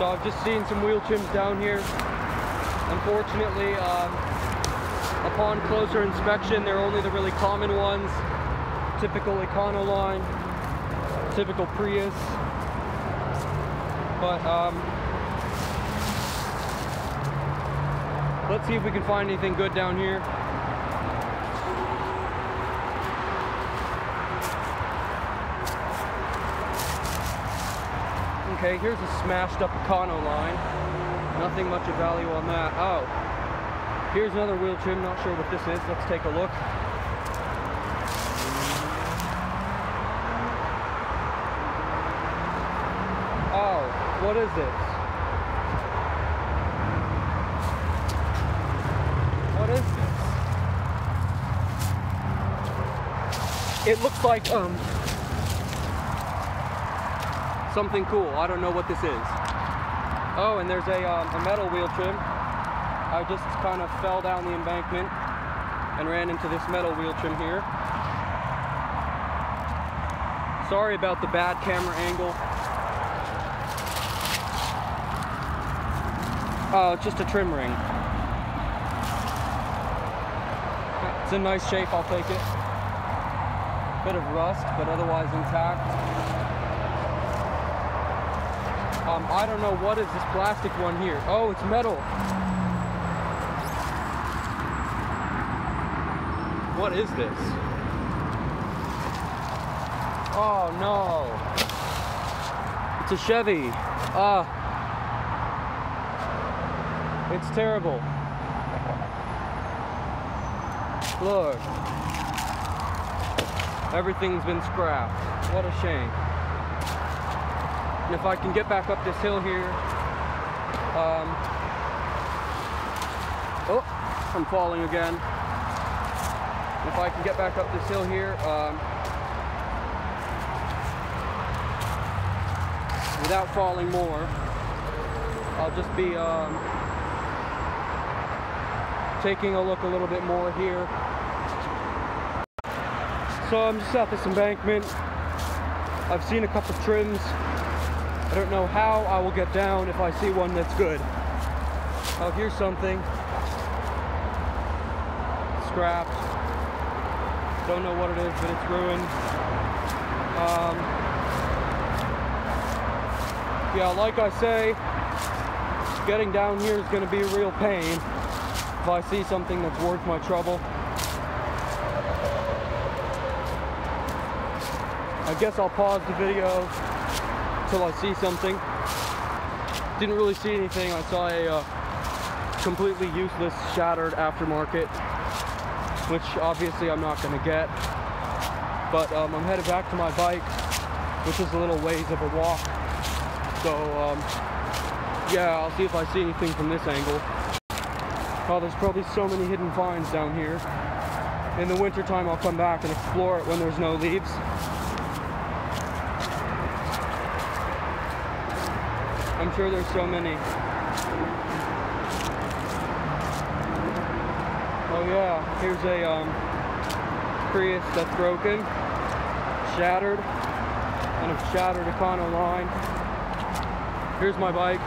So I've just seen some wheel trims down here. Unfortunately, um, upon closer inspection, they're only the really common ones. Typical Econoline, typical Prius. But um, let's see if we can find anything good down here. Okay, here's a smashed up Econoline. Nothing much of value on that. Oh, here's another wheel trim. Not sure what this is. Let's take a look. Oh, what is this? What is this? It looks like um something cool. I don't know what this is. Oh, and there's a, um, a metal wheel trim. I just kind of fell down the embankment and ran into this metal wheel trim here. Sorry about the bad camera angle. Oh, it's just a trim ring. It's in nice shape, I'll take it. Bit of rust, but otherwise intact. Um, I don't know what is this plastic one here. Oh, it's metal. What is this? Oh no. It's a Chevy. Ah. It's terrible. Look. Everything's been scrapped. What a shame. And if I can get back up this hill here, um, oh, I'm falling again. If I can get back up this hill here, um, without falling more, I'll just be um, taking a look a little bit more here. So I'm just at this embankment. I've seen a couple trims. I don't know how I will get down if I see one that's good. Oh, here's something. Scrapped. Don't know what it is, but it's ruined. Um, yeah, like I say, getting down here is going to be a real pain if I see something that's worth my trouble. I guess I'll pause the video until I see something. Didn't really see anything. I saw a uh, completely useless, shattered aftermarket, which obviously I'm not going to get. But um, I'm headed back to my bike, which is a little ways of a walk. So, um, yeah, I'll see if I see anything from this angle. Oh, there's probably so many hidden vines down here. In the wintertime, I'll come back and explore it when there's no leaves. Sure there's so many. Oh yeah, here's a um, Prius that's broken, shattered, and a shattered Econoline. Here's my bike.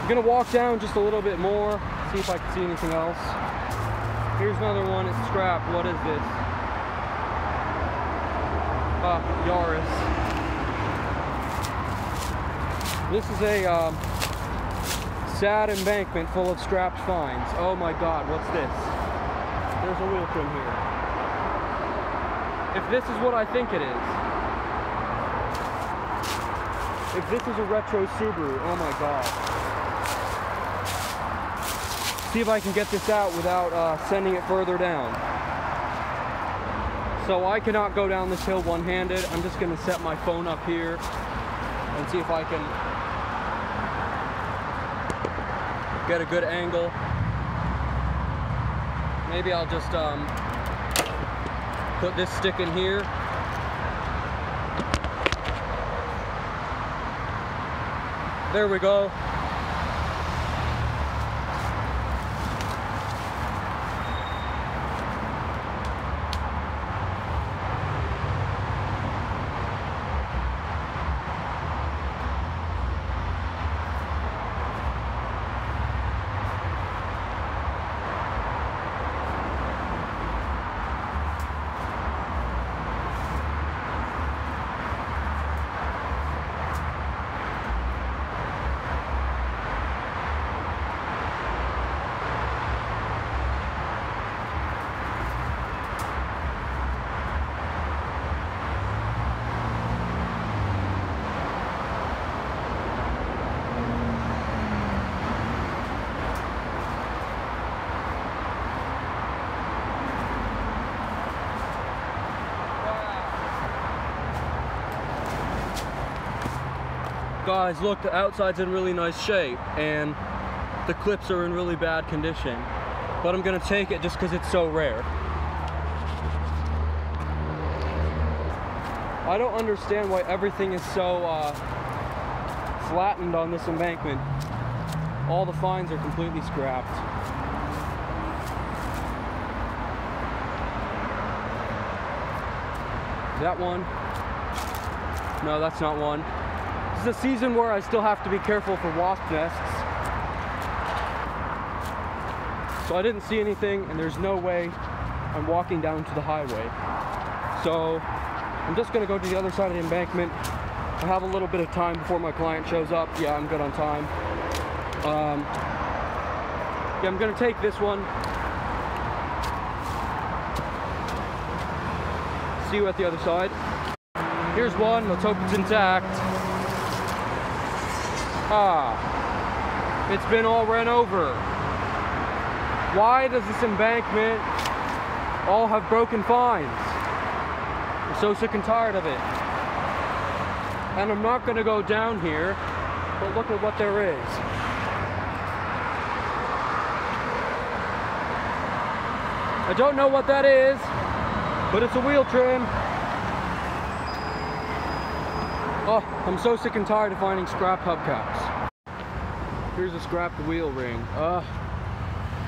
I'm gonna walk down just a little bit more, see if I can see anything else. Here's another one, it's scrapped. What is this? Ah, Yaris. This is a um, sad embankment full of scrapped finds. Oh my god, what's this? There's a wheel trim here. If this is what I think it is, if this is a retro Subaru, oh my god. See if I can get this out without uh, sending it further down. So I cannot go down this hill one-handed. I'm just gonna set my phone up here and see if I can get a good angle. Maybe I'll just um, put this stick in here. There we go. Guys, look, the outside's in really nice shape, and the clips are in really bad condition. But I'm gonna take it just because it's so rare. I don't understand why everything is so uh, flattened on this embankment. All the fines are completely scrapped. That one. No, that's not one. Is a season where I still have to be careful for wasp nests. So I didn't see anything and there's no way I'm walking down to the highway. So I'm just gonna go to the other side of the embankment. I have a little bit of time before my client shows up. Yeah, I'm good on time. Um, yeah, I'm gonna take this one. See you at the other side. Here's one, let's hope it's intact. Ah, it's been all run over. Why does this embankment all have broken fines? I'm so sick and tired of it. And I'm not gonna go down here, but look at what there is. I don't know what that is, but it's a wheel trim. Oh, I'm so sick and tired of finding scrap hubcaps. Here's a scrapped wheel ring. Ugh,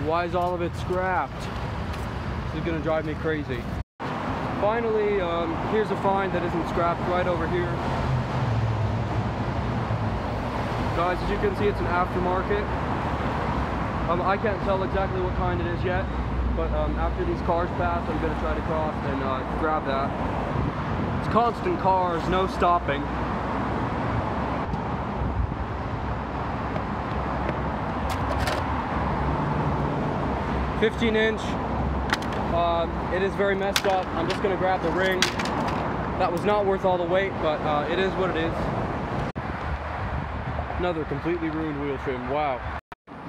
why is all of it scrapped? This is gonna drive me crazy. Finally, um, here's a find that isn't scrapped right over here. Guys, as you can see, it's an aftermarket. Um, I can't tell exactly what kind it is yet, but um, after these cars pass, I'm gonna try to cross and uh, grab that. It's constant cars, no stopping. Fifteen inch. Um, it is very messed up. I'm just gonna grab the ring. That was not worth all the wait, but uh, it is what it is. Another completely ruined wheel trim. Wow.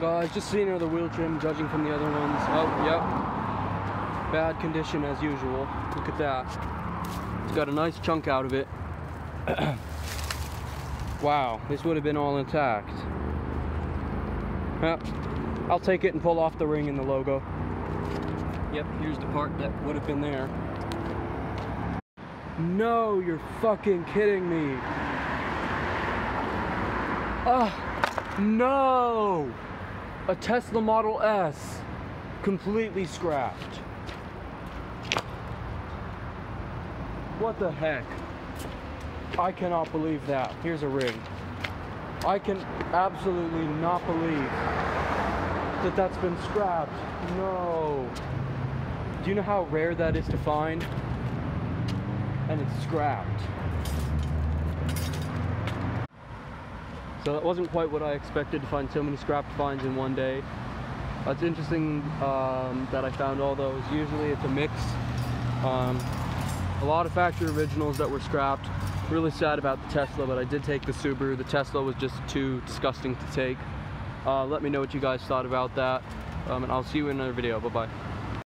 Guys, just seeing another wheel trim, judging from the other ones. Oh, yep. Bad condition as usual. Look at that. It's got a nice chunk out of it. wow, this would have been all intact. Yep. I'll take it and pull off the ring and the logo. Yep, here's the part that would have been there. No, you're fucking kidding me. Ah, no! A Tesla Model S, completely scrapped. What the heck? I cannot believe that. Here's a ring. I can absolutely not believe that that's been scrapped. No. Do you know how rare that is to find? And it's scrapped. So that wasn't quite what I expected to find so many scrapped finds in one day. It's interesting um, that I found all those. Usually it's a mix. Um, a lot of factory originals that were scrapped. Really sad about the Tesla, but I did take the Subaru. The Tesla was just too disgusting to take. Uh, let me know what you guys thought about that. Um, and I'll see you in another video. Bye-bye.